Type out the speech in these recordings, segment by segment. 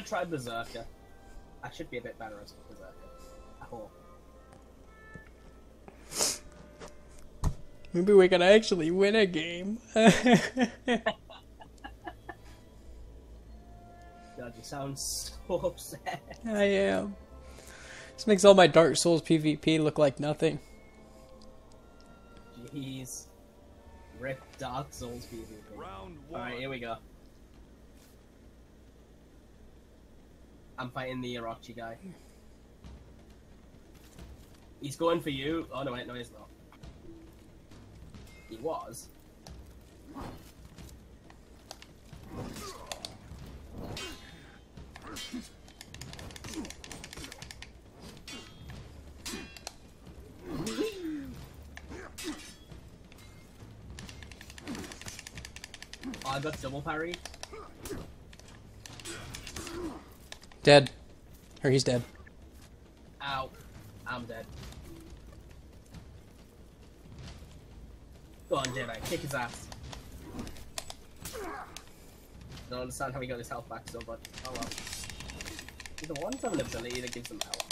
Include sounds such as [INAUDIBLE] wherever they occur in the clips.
I'm gonna try Berserker. I should be a bit better as a Berserker. I. Maybe we can actually win a game. [LAUGHS] God, you sound so upset. I am. This makes all my Dark Souls PvP look like nothing. Jeez. Rip Dark Souls PvP. Alright, here we go. I'm fighting the Orochi guy. He's going for you. Oh no, wait, no, he's not. He was. Oh, I got double parry. Dead. Or he's dead. Ow. I'm dead. Go on, Jedi. Kick his ass. I Don't understand how he got his health back so, but oh well. He's the one have an ability that gives him health.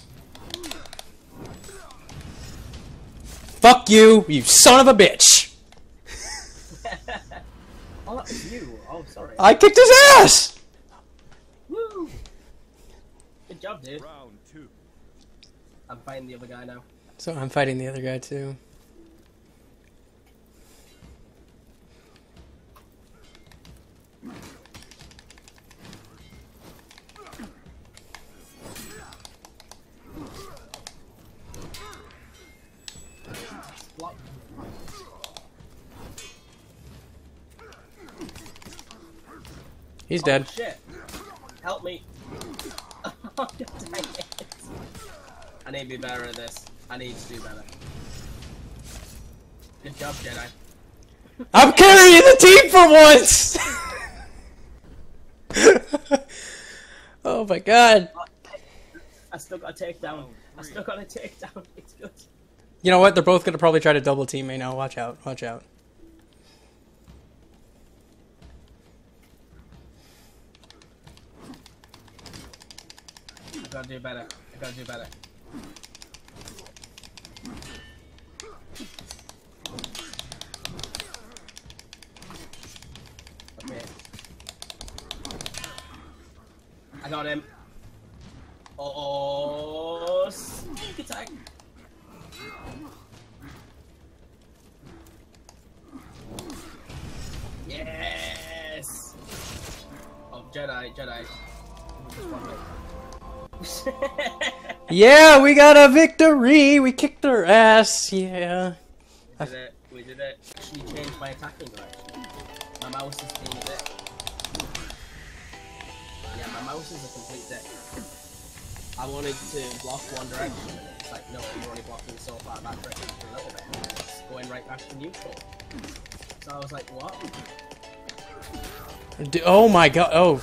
Fuck you, you son of a bitch! [LAUGHS] Oh, that was you. Oh, sorry. I kicked his ass! Good job, dude. Round two. I'm fighting the other guy now. So I'm fighting the other guy too. Block. He's Oh, dead. shit. Help me. God dang it. I need to be better at this. I need to do better. Good job, Jedi. I'm carrying the team for once! oh my god. I still got a takedown. I still got a takedown. [LAUGHS] It's good. You know what? They're both gonna probably try to double team me now. Watch out. Watch out. I gotta do better. I gotta do better. Okay. I got him. Oh, sneak attack. Yes. Oh, Jedi, Jedi. Just one minute. Yeah, we got a victory! We kicked their ass, yeah. We did it. We did it. Actually changed my attacking direction. My mouse is being a bit. Yeah, my mouse is a complete dick. I wanted to block one direction, and it's like, no, you're only blocking so far direction for a little bit. It's going right back to neutral. So I was like, what? D- Oh my god. Oh,